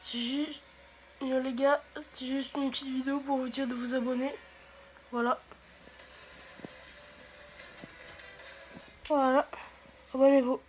c'est juste, les gars, c'est juste une petite vidéo pour vous dire de vous abonner. Voilà. Voilà. Abonnez-vous.